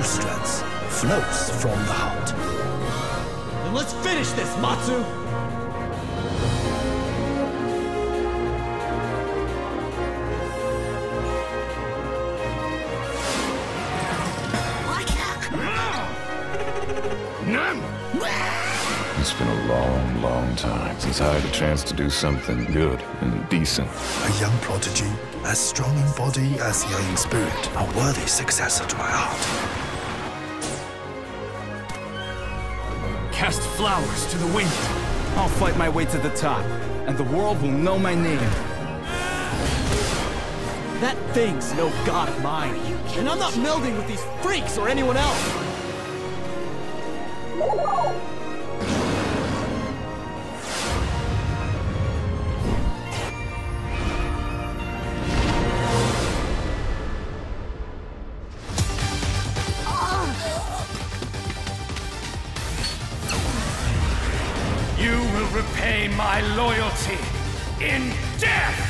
flows from the heart. Then let's finish this, Matsu! It's been a long, long time since I had a chance to do something good and decent. A young prodigy, as strong in body as young in spirit, a worthy successor to my art. Cast flowers to the wind. I'll fight my way to the top, and the world will know my name. That thing's no god of mine. And I'm not melding with these freaks or anyone else. You will repay my loyalty in death!